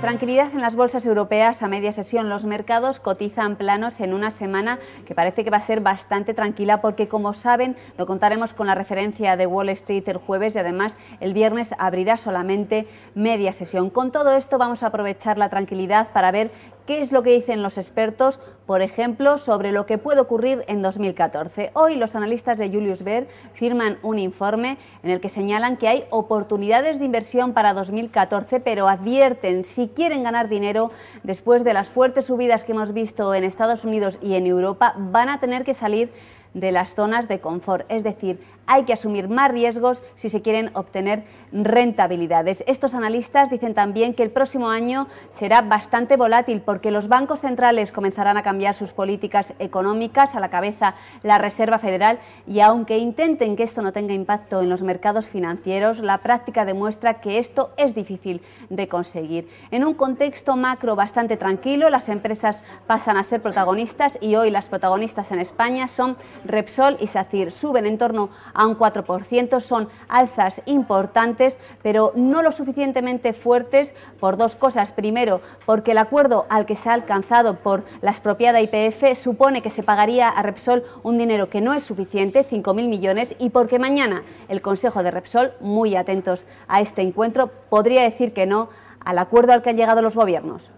Tranquilidad en las bolsas europeas a media sesión. Los mercados cotizan planos en una semana que parece que va a ser bastante tranquila porque, como saben, lo contaremos con la referencia de Wall Street el jueves y además el viernes abrirá solamente media sesión. Con todo esto vamos a aprovechar la tranquilidad para ver ¿Qué es lo que dicen los expertos, por ejemplo, sobre lo que puede ocurrir en 2014? Hoy los analistas de Julius Baer firman un informe en el que señalan que hay oportunidades de inversión para 2014, pero advierten si quieren ganar dinero después de las fuertes subidas que hemos visto en Estados Unidos y en Europa, van a tener que salir de las zonas de confort, es decir, hay que asumir más riesgos si se quieren obtener rentabilidades. Estos analistas dicen también que el próximo año será bastante volátil porque los bancos centrales comenzarán a cambiar sus políticas económicas, a la cabeza la Reserva Federal, y aunque intenten que esto no tenga impacto en los mercados financieros, la práctica demuestra que esto es difícil de conseguir. En un contexto macro bastante tranquilo, las empresas pasan a ser protagonistas y hoy las protagonistas en España son Repsol y SACIR. Suben en torno a un 4%. Son alzas importantes, pero no lo suficientemente fuertes por dos cosas. Primero, porque el acuerdo al que se ha alcanzado por la expropiada IPF supone que se pagaría a Repsol un dinero que no es suficiente, 5.000 millones, y porque mañana el Consejo de Repsol, muy atentos a este encuentro, podría decir que no al acuerdo al que han llegado los gobiernos.